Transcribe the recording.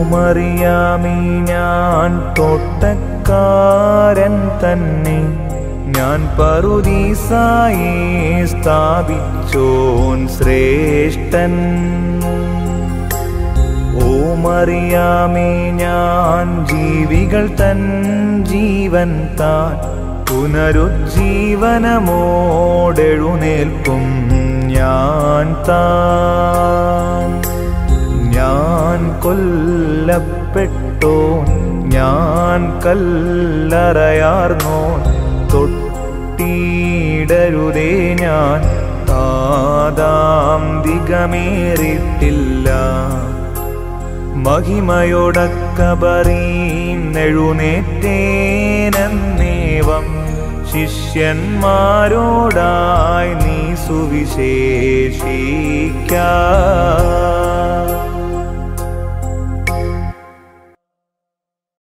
ഓമറിയാമീ ഞാൻ തോട്ടക്കാരൻ തന്നെ. ഞാൻ പറുദീസായി സ്ഥാപിച്ചോൻ ശ്രേഷ്ഠൻ. ഓമറിയാമേ ഞാൻ ജീവികൾ തൻ ജീവൻ താൻ. പുനരുജ്ജീവനമോടെഴുന്നേൽക്കും ഞാൻ താൻ. ഞാൻ ഞാൻ കല്ലറയാർന്നോ? തൊട്ടിടരുതേ ഞാൻ താതാന്തികമേറിട്ടില്ല മഹിമയോടക്കബറീന്നെഴുന്നേറ്റേനേവം ശിഷ്യന്മാരോടായി നീ സുവിശേഷിക്ക.